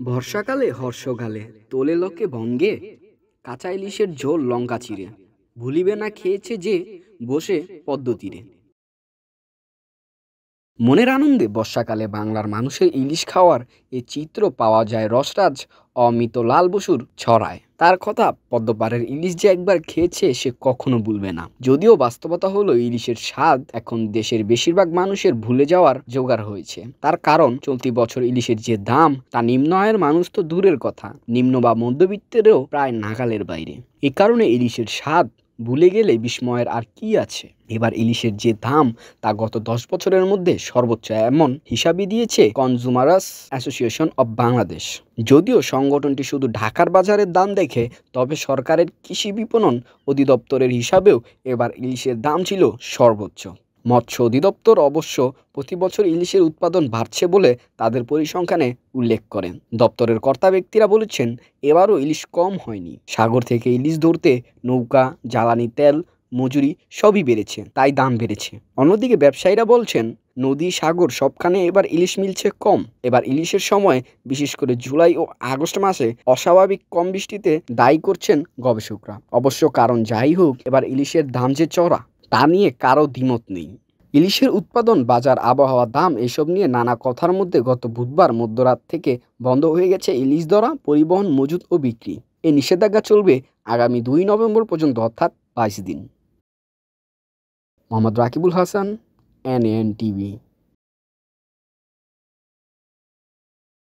বর্ষাকালে, হর্ষকালে, তোলে লকে ভঙ্গে, কাঁচা ইলিশের ঝোল লঙ্কা চিরে ভুলিবে না খেয়েছে যে বসে পদ্ম তীরে মনের আনন্দে বর্ষাকালে বাংলার মানুষের ইলিশ খাওয়ার এই চিত্র পাওয়া যায় রসরাজ অমিত লাল বসুর ছড়ায়। তার কথা পদ্মপাড়ের ইলিশ যে একবার খেয়েছে সে কখনো ভুলবে না। যদিও বাস্তবতা হলো ইলিশের স্বাদ এখন দেশের বেশিরভাগ মানুষের ভুলে যাওয়ার জোগাড় হয়েছে। তার কারণ, চলতি বছর ইলিশের যে দাম, তা নিম্ন আয়ের মানুষ তো দূরের কথা। নিম্ন বা মধ্যবিত্তেরও প্রায় নাগালের বাইরে। এ কারণে ইলিশের স্বাদ ভুলে গেলে বিস্ময়ের আর কি আছে? এবার ইলিশের যে দাম তা গত দশ বছরের মধ্যে সর্বোচ্চ এমন হিসাবই দিয়েছে কনজুমারাস অ্যাসোসিয়েশন অব বাংলাদেশ। যদিও সংগঠনটি শুধু ঢাকার বাজারের দাম দেখে, তবে সরকারের কৃষি বিপণন অধিদপ্তরের হিসাবেও এবার ইলিশের দাম ছিল সর্বোচ্চ। মৎস্য অধিদপ্তর অবশ্য প্রতি বছর ইলিশের উৎপাদন বাড়ছে বলে তাদের পরিসংখ্যানে উল্লেখ করেন দপ্তরের কর্তা ব্যক্তিরা বলেছেন, এবারও ইলিশ কম হয়নি। সাগর থেকে ইলিশ ধরতে নৌকা, জ্বালানি তেল, মজুরি সবই বেড়েছে, তাই দাম বেড়েছে। অন্যদিকে ব্যবসায়ীরা বলছেন, নদী, সাগর সবখানে এবার ইলিশ মিলছে কম। এবার ইলিশের সময়, বিশেষ করে জুলাই ও আগস্ট মাসে অস্বাভাবিক কম বৃষ্টিতে দায়ী করছেন গবেষকরা। অবশ্য কারণ যাই হোক, এবার ইলিশের দাম যে চড়া তা নিয়ে কারও দ্বিমত নেই। ইলিশের উৎপাদন, বাজার, আবহাওয়া, দাম এসব নিয়ে নানা কথার মধ্যে গত বুধবার মধ্যরাত থেকে বন্ধ হয়ে গেছে ইলিশ ধরা, পরিবহন, মজুত ও বিক্রি। এই নিষেধাজ্ঞা চলবে আগামী দুই নভেম্বর পর্যন্ত, অর্থাৎ বাইশ দিন। Mohammad Rakibul Hasan N N TV.